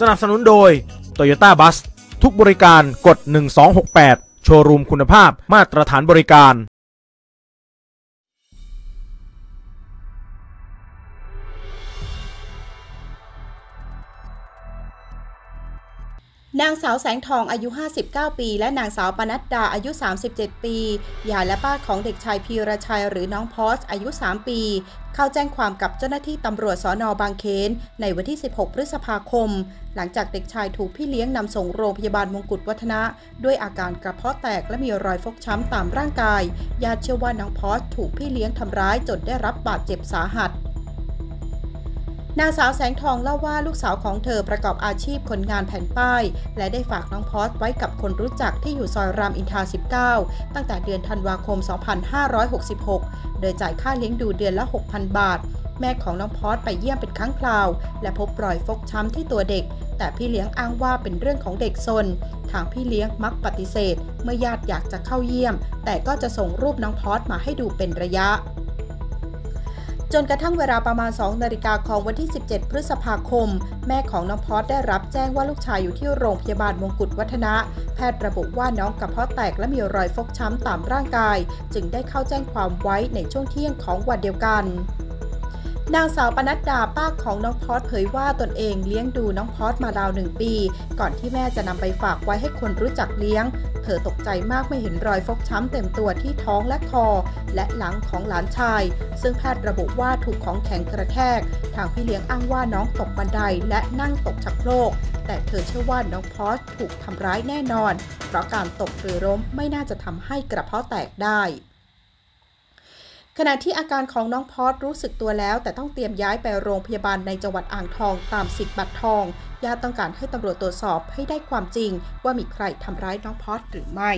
สนับสนุนโดย Toyota Bus ทุกบริการกด 1268 โชว์รูมคุณภาพมาตรฐานบริการ นางสาวแสงทองอายุ 59 ปี และนางสาวปนัดดาอายุ 37 ปียายและป้าของเด็กชายพีรชัยหรือน้องพอสอายุ 3 ปี เข้าแจ้งความกับเจ้าหน้าที่ตำรวจสอนอบางเขนในวันที่ 16 พฤษภาคม หลังจากเด็กชายถูกพี่เลี้ยงนำส่งโรงพยาบาลมงกุฎวัฒนะ ด้วยอาการกระเพาะแตกและมีรอยฟกช้ำตามร่างกายญาติเชื่อว่าน้องพอสถูกพี่เลี้ยงทำร้ายจนได้รับบาดเจ็บสาหัส นางสาวแสงทองเล่าว่าลูกสาวของเธอประกอบอาชีพคนงานแผ่นป้าย และได้ฝากน้องพอสไว้กับคนรู้จักที่อยู่ซอยรามอินทรา19 ตั้งแต่เดือนธันวาคม 2566 โดยจ่ายค่าเลี้ยงดูเดือนละ 6,000 บาท แม่ของน้องพอสไปเยี่ยมเป็นครั้งคราว และพบรอยฟกช้ำที่ตัวเด็ก แต่พี่เลี้ยงอ้างว่าเป็นเรื่องของเด็กซน ทางพี่เลี้ยงมักปฏิเสธ เมื่อญาติอยากจะเข้าเยี่ยม แต่ก็จะส่งรูปน้องพอสมาให้ดูเป็นระยะ จนกระทั่งเวลาประมาณ 2 นาฬิกาของวันที่ 17 พฤษภาคม แม่ของน้องพอสได้รับแจ้งว่าลูกชายอยู่ที่โรงพยาบาลมงกุฎวัฒนะ แพทย์ระบุว่าน้องกระเพาะแตกและมีรอยฟกช้ำตามร่างกาย จึงได้เข้าแจ้งความไว้ในช่วงเที่ยงของวันเดียวกัน นางสาวปนัดดาป้าของน้องพอสเผยว่าตนเองเลี้ยงดูน้องพอสมาราวหนึ่งปี ก่อนที่แม่จะนำไปฝากไว้ให้คนรู้จักเลี้ยง เธอตกใจมากไม่เห็นรอยฟกช้ำเต็มตัวที่ท้องและคอ และหลังของหลานชาย ซึ่งแพทย์ระบุว่าถูกของแข็งกระแทก ทางพี่เลี้ยงอ้างว่าน้องตกบันไดและนั่งตกชักโครก แต่เธอเชื่อว่าน้องพอสถูกทำร้ายแน่นอน เพราะการตกหรือล้มไม่น่าจะทำให้กระเพาะแตกได้ ขณะที่อาการของน้องพอดรู้สึกตัวแล้ว แต่ต้องเตรียมย้ายไปโรงพยาบาลในจังหวัดอ่างทองตามสิทธิ์บัตรทองญาติต้องการให้ตำรวจตรวจสอบให้ได้ความจริง ว่ามีใครทำร้ายน้องพอดหรือไม่